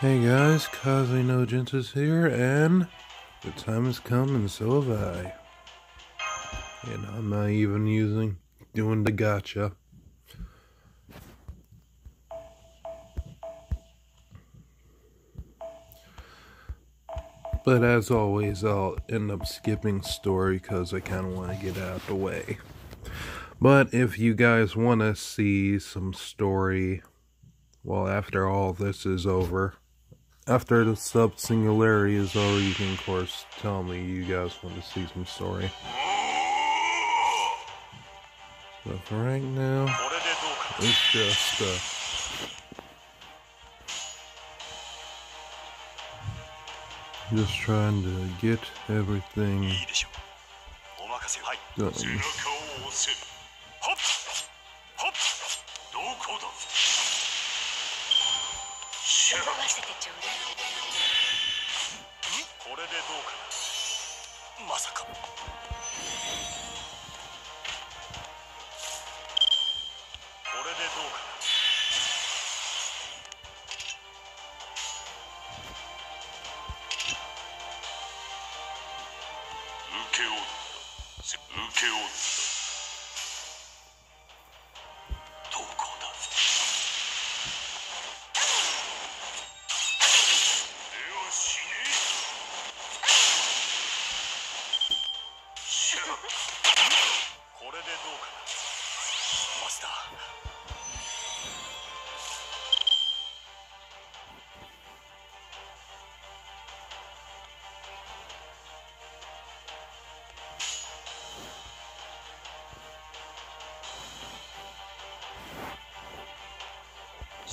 Hey guys, Cosly No Gentis here, and the time has come, and so have I. And I'm not even using doing the gotcha. But as always, I'll end up skipping story because I kind of want to get out of the way. But if you guys want to see some story, well, after all this is over after the sub singularity is over, you can, of course, tell me you guys want to see some story. But for right now, it's just, uh, just trying to get everything done. しょうせてちょうだいこれでどうかなまさか受け負った。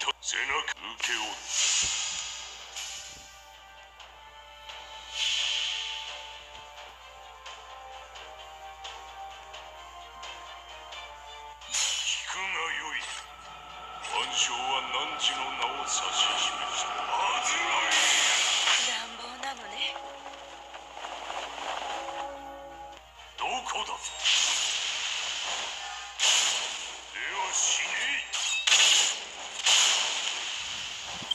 背中受け負うは何時の名を指し示した乱暴なのねどこだ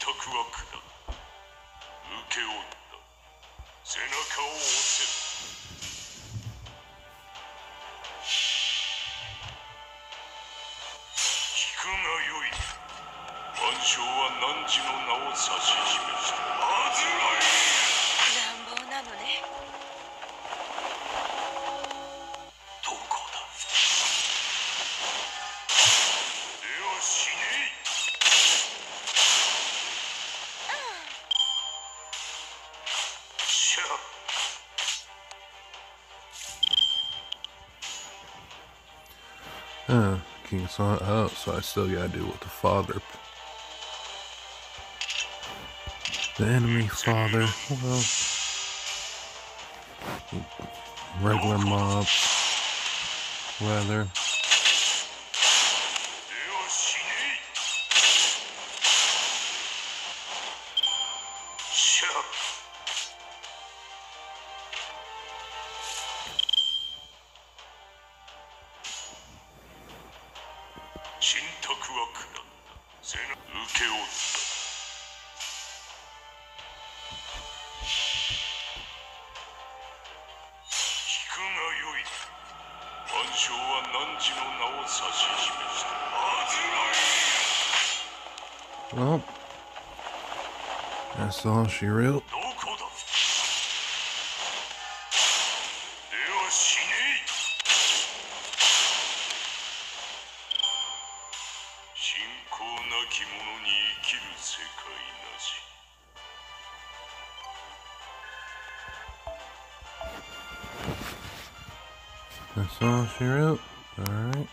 託は下受け負った背中を押せ聞くがよい万象は汝の名を指し示したアずらエ Huh, King's Son out, so I still gotta deal with the father. The enemy father, well, regular mobs, Weather. 策は下った受け負った引くがよい万象はの名を指し示したずらい that's all she wrote. That's all she wrote. Alright.